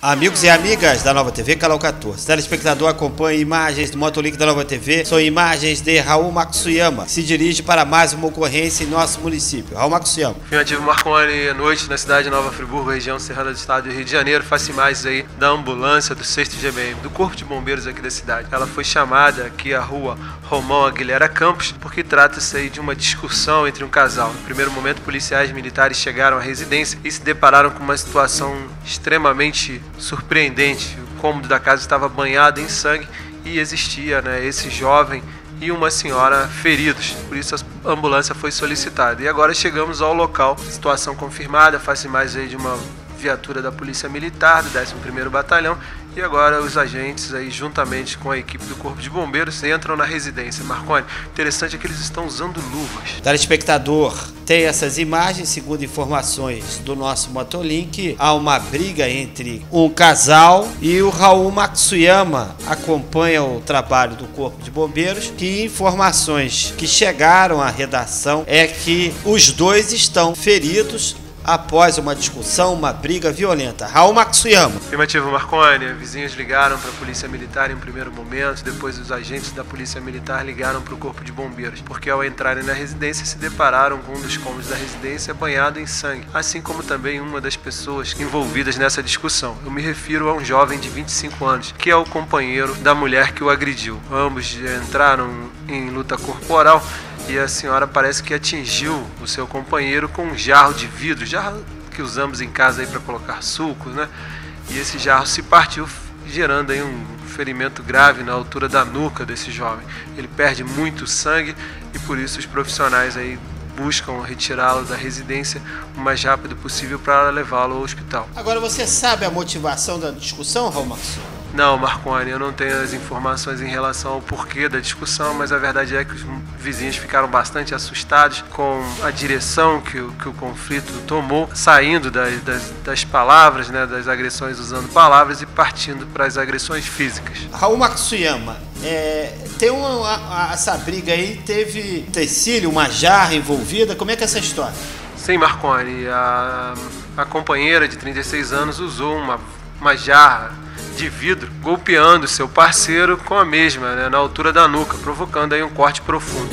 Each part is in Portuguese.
Amigos e amigas da Nova TV, canal 14. Telespectador acompanha imagens do Motolink da Nova TV. São imagens de Raul Matsuyama. Se dirige para mais uma ocorrência em nosso município. Raul Matsuyama. Afirmativo Marconi, à noite na cidade de Nova Friburgo, região serrana do estado do Rio de Janeiro. Faço imagens aí da ambulância do 6 GBM, do Corpo de Bombeiros aqui da cidade. Ela foi chamada aqui à rua Romão Aguilera Campos, porque trata-se aí de uma discussão entre um casal. No primeiro momento, policiais militares chegaram à residência e se depararam com uma situação extremamente surpreendente. O cômodo da casa estava banhado em sangue e existia né, esse jovem e uma senhora feridos. Por isso a ambulância foi solicitada. E agora chegamos ao local, situação confirmada, faz mais aí de uma viatura da Polícia Militar, do 11º Batalhão, e agora os agentes aí juntamente com a equipe do Corpo de Bombeiros entram na residência. Marconi, interessante é que eles estão usando luvas. Telespectador, tem essas imagens, segundo informações do nosso Motolink, há uma briga entre um casal e o Raul Matsuyama acompanha o trabalho do Corpo de Bombeiros, que informações que chegaram à redação é que os dois estão feridos após uma discussão, uma briga violenta. Raul Matsuyama. Afirmativo Marconi, vizinhos ligaram para a Polícia Militar em um primeiro momento, depois os agentes da Polícia Militar ligaram para o Corpo de Bombeiros, porque ao entrarem na residência se depararam com um dos cômodos da residência banhado em sangue, assim como também uma das pessoas envolvidas nessa discussão. Eu me refiro a um jovem de 25 anos, que é o companheiro da mulher que o agrediu. Ambos entraram em luta corporal e a senhora parece que atingiu o seu companheiro com um jarro de vidro, jarro que usamos em casa aí para colocar sucos, né? E esse jarro se partiu, gerando aí um ferimento grave na altura da nuca desse jovem. Ele perde muito sangue e por isso os profissionais aí buscam retirá-lo da residência o mais rápido possível para levá-lo ao hospital. Agora você sabe a motivação da discussão, Raul Marçom? Não, Marconi, eu não tenho as informações em relação ao porquê da discussão, mas a verdade é que os vizinhos ficaram bastante assustados com a direção que, o, que o conflito tomou, saindo das, das, das palavras, né, das agressões usando palavras e partindo para as agressões físicas. Raul Matsuyama, é, tem uma, essa briga aí, teve tecílio, uma jarra envolvida, como é que é essa história? Sim, Marconi, a, a companheira de 36 anos usou uma, uma jarra de vidro, golpeando seu parceiro com a mesma, né, na altura da nuca, provocando aí um corte profundo.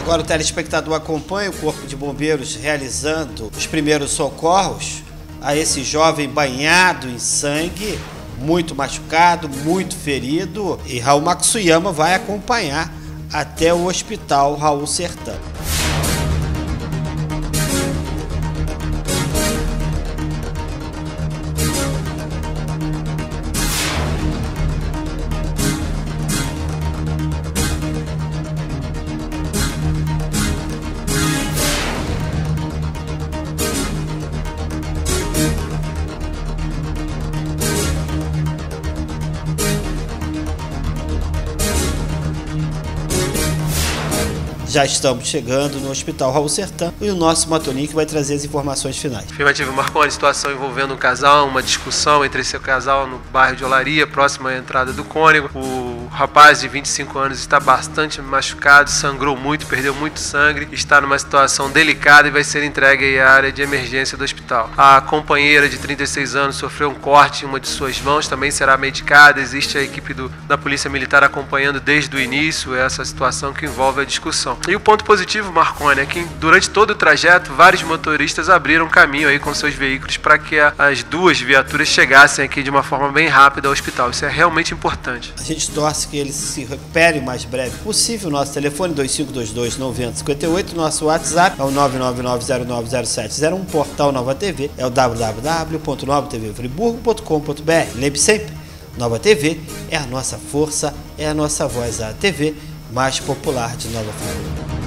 Agora o telespectador acompanha o Corpo de Bombeiros realizando os primeiros socorros a esse jovem banhado em sangue, muito machucado, muito ferido, e Raul Matsuyama vai acompanhar até o hospital Raul Sertão. Já estamos chegando no Hospital Raul Sertã e o nosso Matolink vai trazer as informações finais. Afirmativo, Marconi, situação envolvendo um casal, uma discussão entre esse casal no bairro de Olaria, próxima à entrada do Cônego. O rapaz de 25 anos está bastante machucado, sangrou muito, perdeu muito sangue, está numa situação delicada e vai ser entregue à área de emergência do hospital. A companheira de 36 anos sofreu um corte em uma de suas mãos, também será medicada. Existe a equipe do, da Polícia Militar acompanhando desde o início essa situação que envolve a discussão. E o ponto positivo, Marconi, é que durante todo o trajeto, vários motoristas abriram caminho aí com seus veículos para que as duas viaturas chegassem aqui de uma forma bem rápida ao hospital. Isso é realmente importante. A gente torce que eles se recuperem o mais breve possível. Nosso telefone 2522 9058, nosso WhatsApp é o 999090701, portal Nova TV é o www.novatvfriburgo.com.br. Lembre sempre, Nova TV é a nossa força, é a nossa voz, a TV mais popular de Nova Friburgo.